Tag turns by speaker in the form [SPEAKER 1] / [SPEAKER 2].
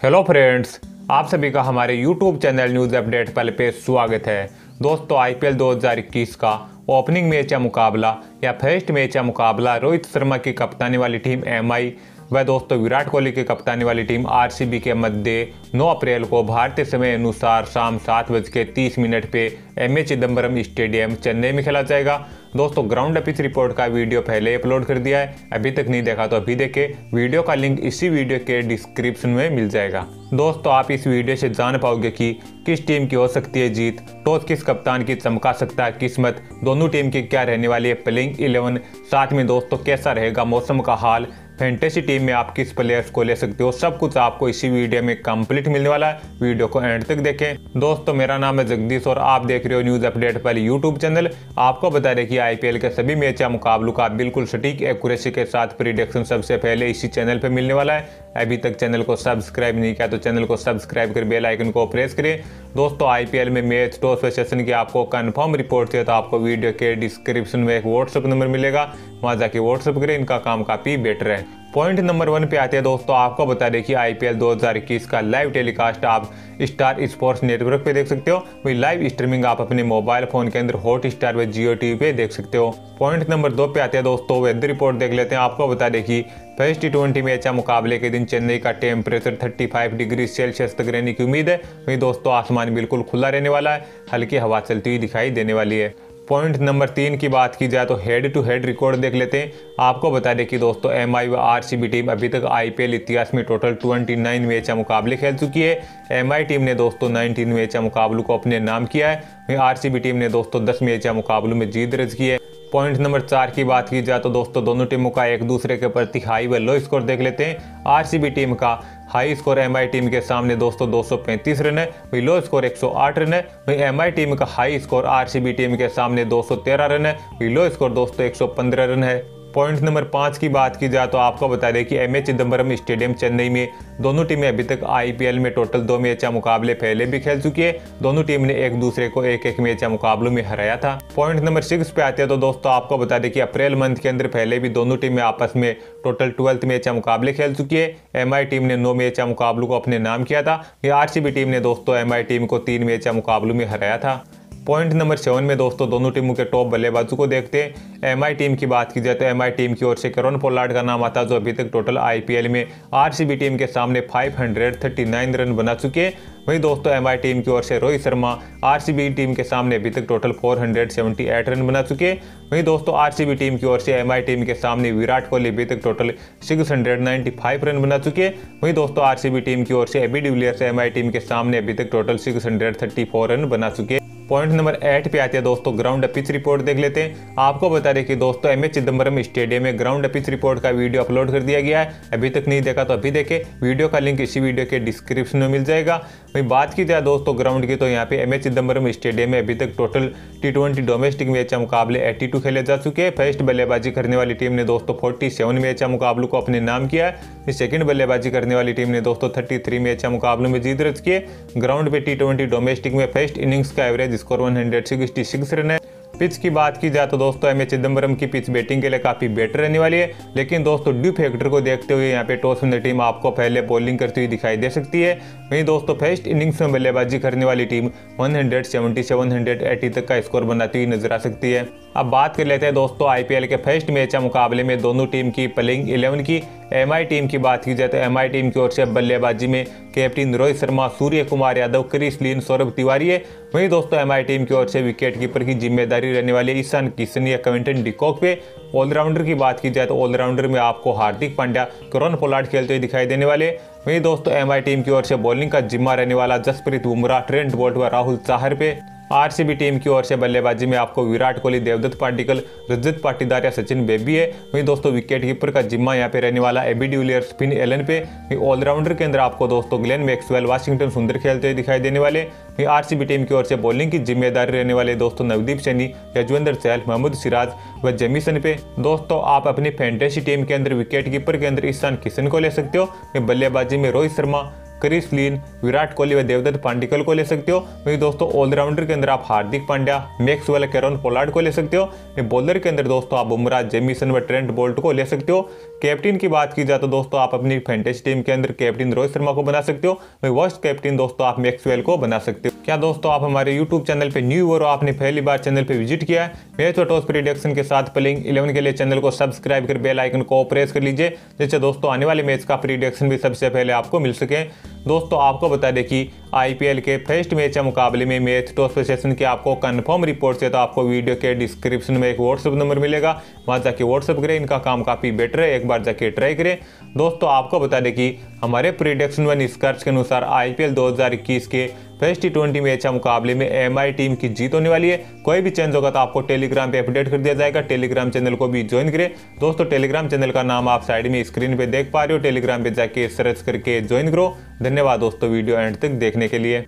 [SPEAKER 1] Hello friends आप सभी का हमारे यूट्यूब चैनल न्यूज़ अपडेट पहले पे स्वागत है। दोस्तों आईपीएल 2021 का ओपनिंग मैच का मुकाबला या फ़र्स्ट मैच का मुकाबला रोहित शर्मा की कप्तानी वाली टीम एमआई व दोस्तों, विराट कोहली की कप्तानी वाली टीम आरसीबी के मध्य 9 अप्रैल को भारतीय समय अनुसार शाम सात बज के तीस मिनट पे M A Chidambaram stadium, Chennai में खेला जाएगा। दोस्तों, ग्राउंड पिच रिपोर्ट का वीडियो पहले अपलोड कर दिया है। अभी तक नहीं देखा तो अभी देखे। वीडियो का लिंक इसी वीडियो के डिस्क्रिप्शन में मिल जाएगा। दोस्तों, आप इस वीडियो से जान पाओगे कि किस टीम की हो सकती है जीत, टॉस किस कप्तान की चमका सकता है, किस्मत। दोनों टीम की क्या रहने वाली है, प्लेइंग इलेवन। साथ में दोस्तों, कैसा रहेगा, मौसम का हाल फैंटेसी टीम में आप किस प्लेयर्स को ले सकते हो, सब कुछ आपको इसी वीडियो में कंप्लीट मिलने वाला है। वीडियो को एंड तक देखें। दोस्तों, मेरा नाम है जगदीश और आप देख रहे हो न्यूज़ अपडेट पहले यूट्यूब चैनल आपको बता दें कि आईपीएल के सभी मैच या मुकाबलों का बिल्कुल सटीक एक्यूरेसी के साथ प्रिडिक्शन सबसे पहले इसी चैनल पर मिलने वाला है। अभी तक चैनल को सब्सक्राइब नहीं किया तो चैनल को सब्सक्राइब कर बेल आइकन को प्रेस करें। दोस्तों आईपीएल में मैच टॉस सेशन की आपको कंफर्म रिपोर्ट चाहिए तो आपको वीडियो के डिस्क्रिप्शन में एक व्हाट्सअप नंबर मिलेगा। वहाँ जाके व्हाट्सअप करें, इनका काम काफ़ी बेटर है। पॉइंट नंबर वन पे आते हैं दोस्तों, आपको बता दें कि आईपीएल 2021 का लाइव टेलीकास्ट आप स्टार स्पोर्ट्स नेटवर्क पे देख सकते हो। वही लाइव स्ट्रीमिंग आप अपने मोबाइल फ़ोन के अंदर हॉट स्टार व जियो टीवी पे देख सकते हो। पॉइंट नंबर दो पे आते हैं दोस्तों वेदर रिपोर्ट देख लेते हैं। आपको बता दें कि फ़र्स्ट टी ट्वेंटी मैच मुकाबले के दिन चेन्नई का टेम्परेचर 35 डिग्री सेल्सियस तक रहने की उम्मीद है। वही दोस्तों, आसमान बिल्कुल खुला रहने वाला है। हल्की हवा चलती हुई दिखाई देने वाली है। पॉइंट नंबर तीन की बात की जाए तो हेड टू हेड रिकॉर्ड देख लेते हैं। आपको बता दें कि दोस्तों एम आई व आर सी बी टीम अभी तक आई पी एल इतिहास में टोटल 29 मैच या मुकाबले खेल चुकी है। एम आई टीम ने दोस्तों 19 मैच या मुकाबलों को अपने नाम किया है। वहीं आर सी बी टीम ने दोस्तों 10 मैच या मुकाबलों में जीत दर्ज की है। पॉइंट नंबर चार की बात की जाए तो दोस्तों, दोनों टीमों का एक दूसरे के प्रति हाई व लो स्कोर देख लेते हैं। आरसीबी टीम का हाई स्कोर, एमआई टीम के सामने दोस्तों 235 रन है। वही लो स्कोर 108 रन है। वही एमआई टीम का हाई स्कोर, आरसीबी टीम के सामने 213 रन है। वही लो स्कोर दोस्तों 115 रन है। पॉइंट नंबर पाँच की बात की जाए तो आपको बता दें कि M A Chidambaram stadium Chennai में दोनों टीमें अभी तक आईपीएल में टोटल दो मैच मुकाबले पहले भी खेल चुकी है। दोनों टीम ने एक दूसरे को एक एक मैच मुकाबलों में हराया था। पॉइंट नंबर सिक्स पे आते हैं तो दोस्तों आपको बता दें कि अप्रैल मंथ के अंदर पहले भी दोनों टीमें आपस में टोटल ट्वेल्थ मैच मुकाबले खेल चुकी है। एमआई टीम ने नौ मैच मुकाबलों को अपने नाम किया था। आर टीम ने दोस्तों एमआई टीम को तीन मैच मुकाबलों में हराया था। पॉइंट नंबर सेवन में दोस्तों, दोनों टीमों के टॉप बल्लेबाजों को देखते हैं। एमआई टीम की बात की जाए तो एमआई टीम की ओर से करण पोलार्ड का नाम आता है, जो अभी तक टोटल आईपीएल में आरसीबी टीम के सामने 539 रन बना चुके हैं। वहीं दोस्तों एमआई टीम की ओर से रोहित शर्मा आरसीबी टीम के सामने अभी तक टोटल 478 रन बना चुके हैं। वहीं दोस्तों आरसीबी टीम की ओर से एमआई टीम के सामने विराट कोहली अभी तक टोटल 695 रन बना चुके हैं। वहीं दोस्तों आरसीबी टीम की ओर से एबी डिविलियर्स एमआई टीम के सामने अभी तक टोटल 634 रन बना चुके पॉइंट नंबर एट पे आते हैं दोस्तों ग्राउंड पिच रिपोर्ट देख लेते हैं। आपको बता दें कि दोस्तों एम एच चिदम्बरम स्टेडियम में ग्राउंड पिच रिपोर्ट का वीडियो अपलोड कर दिया गया है। अभी तक नहीं देखा तो अभी देखे। वीडियो का लिंक इसी वीडियो के डिस्क्रिप्शन में मिल जाएगा। वही बात की जाए दोस्तों ग्राउंड की तो यहाँ पे एम एच चिदम्बरम स्टेडियम में अभी तक total T twenty domestic match मुकाबले एट्टी टू खेले जा चुके हैं। फ़र्स्ट बल्लेबाजी करने वाली टीम ने दोस्तों फोर्टी सेवन मैच मुकाबलों को अपने नाम किया है। सेकंड बल्लेबाजी करने वाली टीम ने दोस्तों थर्टी थ्री मैच मुकाबलों में जीत दर्ज किए ग्राउंड पे टी ट्वेंटी डोमेस्टिक में फ़र्स्ट इनिंग्स का average score one hundred sixty six run है। पिच की बात की जाए तो दोस्तों एम ए चिदम्बरम की पिच बैटिंग के लिए काफ़ी बेटर रहने वाली है। लेकिन दोस्तों ड्यू फैक्टर को देखते हुए यहाँ पे टॉस विनर टीम आपको पहले बॉलिंग करती हुई दिखाई दे सकती है। वहीं दोस्तों फ़र्स्ट इनिंग्स में बल्लेबाजी करने वाली टीम 170 से 180 तक का स्कोर बनाती हुई नज़र आ सकती है। अब बात कर लेते हैं दोस्तों आईपीएल के फ़र्स्ट मैच मुकाबले में दोनों टीम की प्लेइंग इलेवन की। एमआई टीम की बात की जाए तो एमआई टीम की ओर से बल्लेबाजी में captain Rohit Sharma, Surya Kumar Yadav Chris Lynn Saurabh Tiwary है। वहीं दोस्तों एमआई टीम की ओर से विकेट कीपर की ज़िम्मेदारी रहने वाली ईशान किशन या कविंटन डिकॉक पे। ऑलराउंडर की बात की जाए तो ऑलराउंडर में आपको हार्दिक पांड्या, करण पोलार्ड खेलते हुए दिखाई देने वाले। वहीं दोस्तों एमआई टीम की ओर से बॉलिंग का जिम्मा रहने वाला जसप्रीत बुमराह ट्रेंट बोल्ट व राहुल चाहर पे। आरसीबी टीम की ओर से बल्लेबाजी में आपको विराट कोहली, देवदत्त पाटिकल रजत पाटीदार या सचिन बेबी है। वहीं दोस्तों विकेट कीपर का जिम्मा यहाँ पे रहने वाला एबी डिविलियर स्पिन एलन पे। वहीं ऑलराउंडर के अंदर आपको दोस्तों ग्लेन मैक्सवेल वाशिंगटन सुंदर खेलते हुए दिखाई देने वाले वहीं आरसीबी टीम की ओर से बॉलिंग की ज़िम्मेदारी रहने वाले दोस्तों, नवदीप सैनी, यजवेंद्र चहल महमूद सिराज व जमीसन पे। दोस्तों, आप अपनी फैंटेसी टीम के अंदर विकेट कीपर के अंदर ईशान किशन को ले सकते हो। बल्लेबाजी में रोहित शर्मा क्रिस लीन, विराट कोहली व देवदत्त पांडिकल को ले सकते हो। वही दोस्तों ऑलराउंडर के अंदर आप हार्दिक पांड्या मैक्स वाला कैरन पोलार्ड को ले सकते हो। बॉलर के अंदर दोस्तों, आप बुमराह, जेमिसन व ट्रेंट बोल्ट को ले सकते हो। कैप्टन की बात की जाए तो दोस्तों, आप अपनी फैंटेज टीम के अंदर कैप्टन रोहित शर्मा को बना सकते हो। वही वर्स्ट कैप्टन दोस्तों, आप मैक्सवेल को बना सकते हो। क्या दोस्तों, आप हमारे यूट्यूब चैनल पर न्यू और आपने पहली बार चैनल पर विज़िट किया है? मैच और टॉस प्रिडिक्शन के साथ प्लेइंग इलेवन के लिए चैनल को सब्सक्राइब कर बेल आइकन को प्रेस कर लीजिए। जिससे दोस्तों, आने वाले मैच का प्रिडिक्शन भी सबसे पहले आपको मिल सके। दोस्तों, आपको बता दें कि आईपीएल के फ़र्स्ट मैच के मुकाबले में मैच टॉस एसोसिएशन की आपको कंफर्म रिपोर्ट से तो आपको वीडियो के डिस्क्रिप्शन में एक व्हाट्सअप नंबर मिलेगा। वहाँ जाके व्हाट्सअप करें, इनका काम काफ़ी बेटर है। एक बार जाके ट्राई करें। दोस्तों, आपको बता दें कि हमारे प्रिडक्शन व निष्कर्ष के अनुसार आईपीएल 2021 के फ़र्स्ट टी ट्वेंटी मैच है मुकाबले में एमआई टीम की जीत होने वाली है। कोई भी चेंज होगा तो आपको टेलीग्राम पे अपडेट कर दिया जाएगा। टेलीग्राम चैनल को भी ज्वाइन करें। दोस्तों टेलीग्राम चैनल का नाम आप साइड में स्क्रीन पे देख पा रहे हो। टेलीग्राम पे जाके सर्च करके ज्वाइन करो। धन्यवाद दोस्तों, वीडियो एंड तक देखने के लिए।